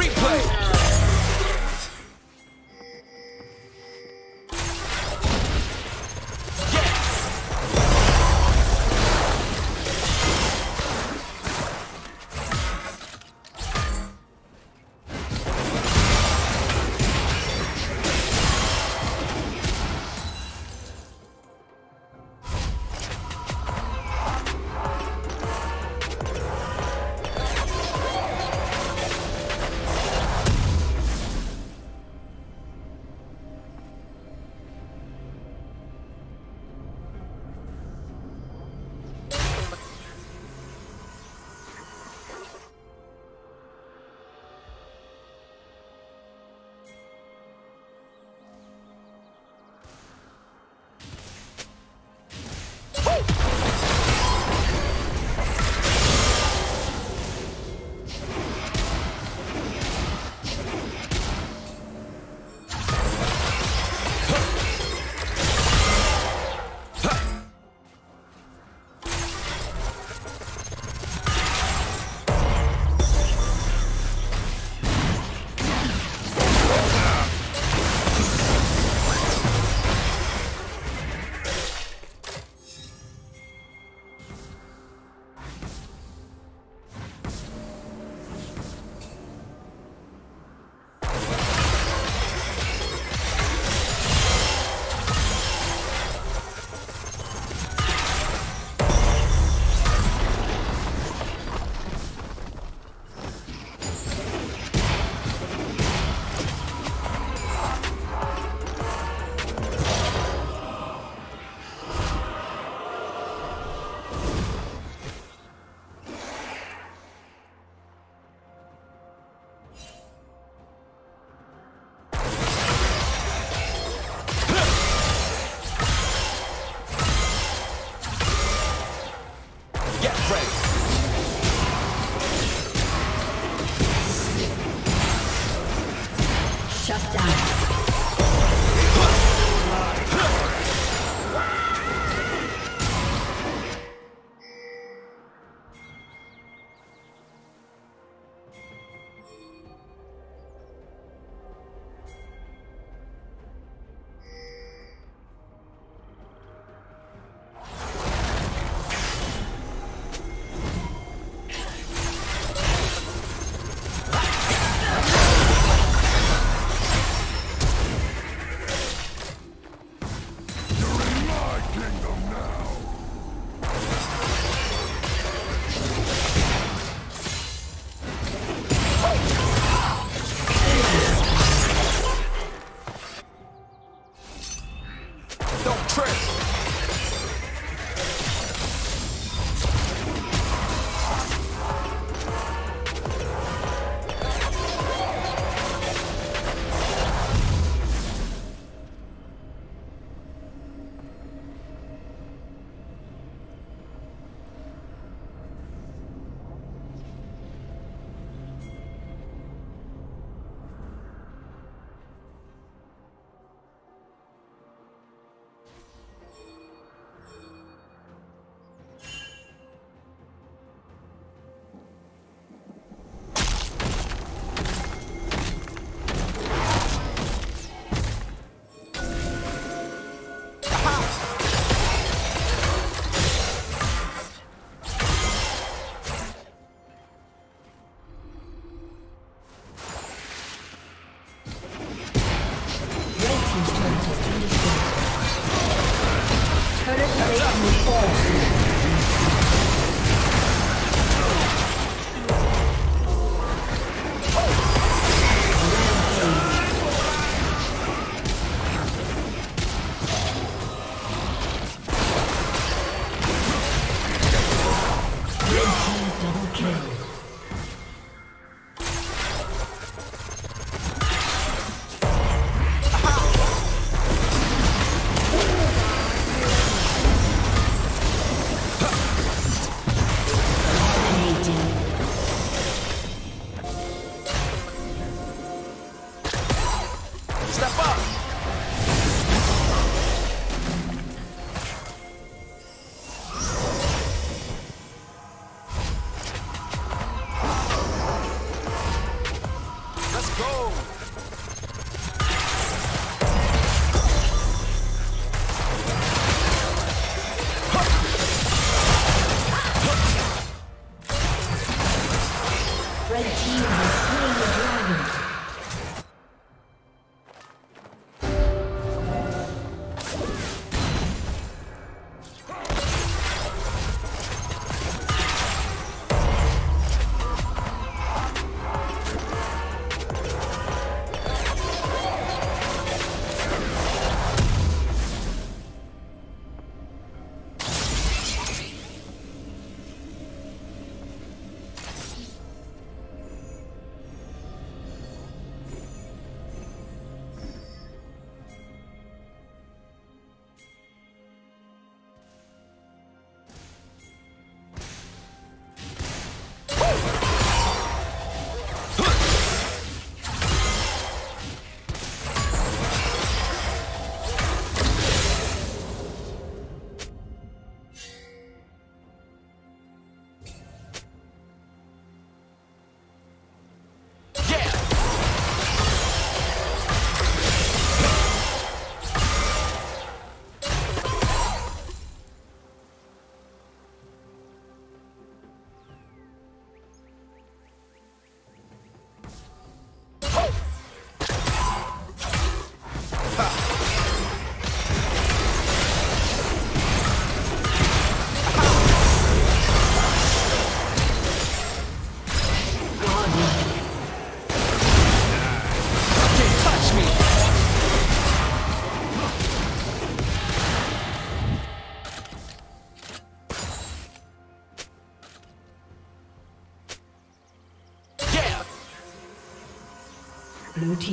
replay.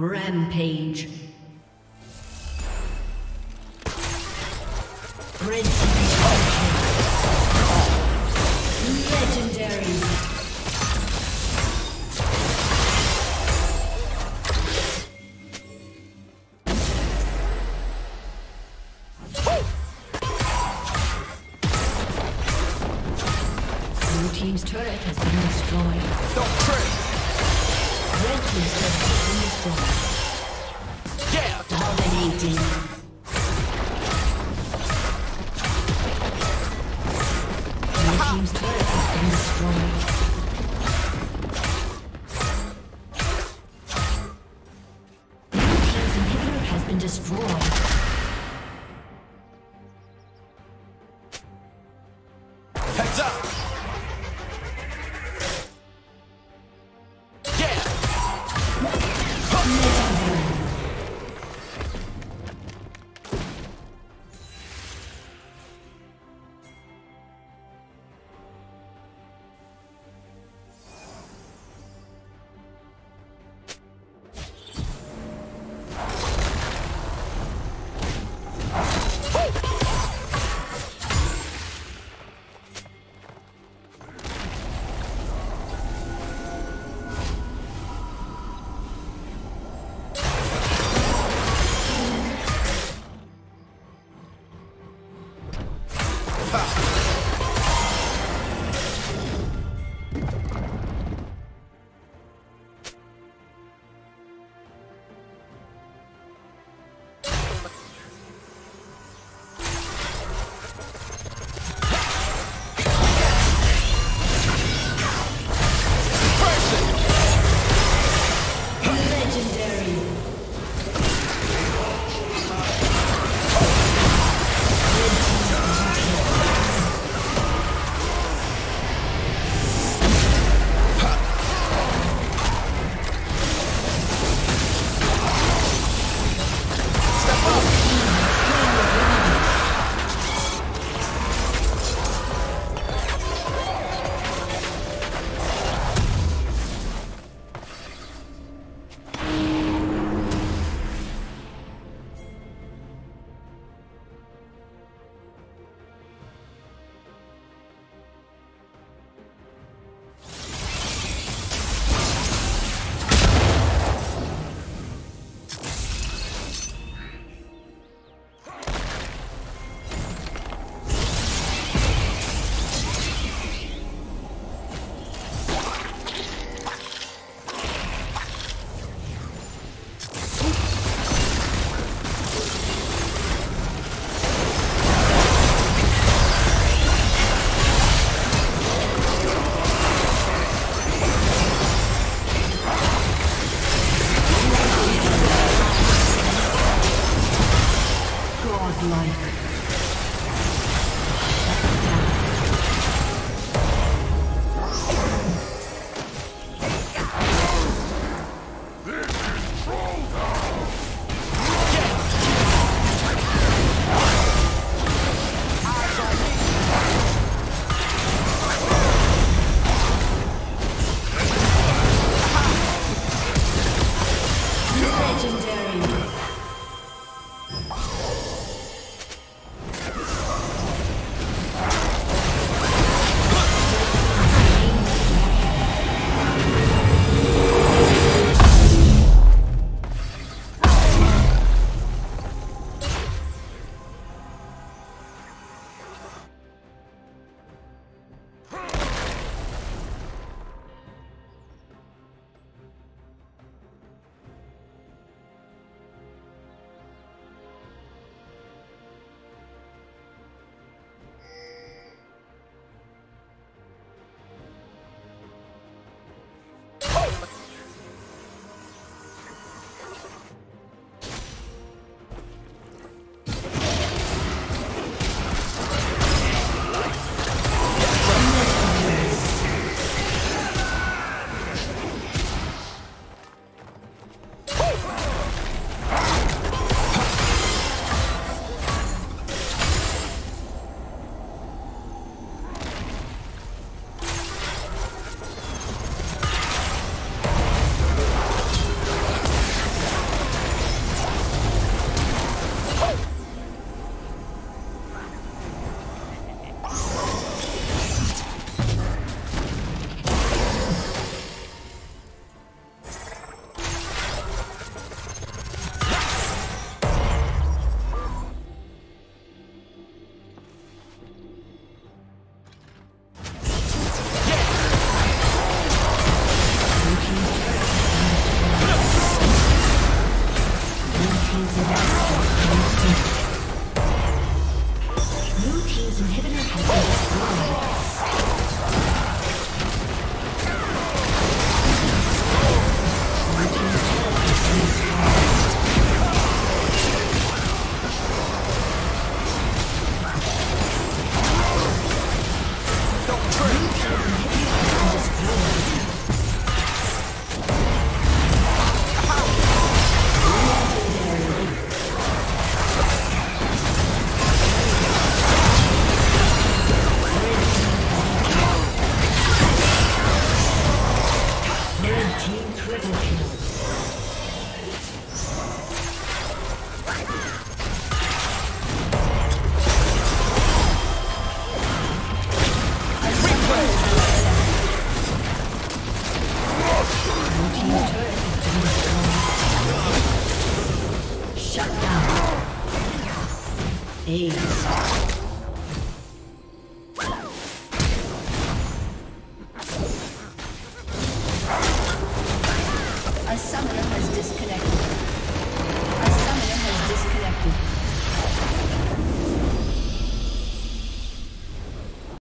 Rampage. Red Legendary. Team's turret has been destroyed. Don't trip. Yeah. Dominating. Team's turret has been destroyed.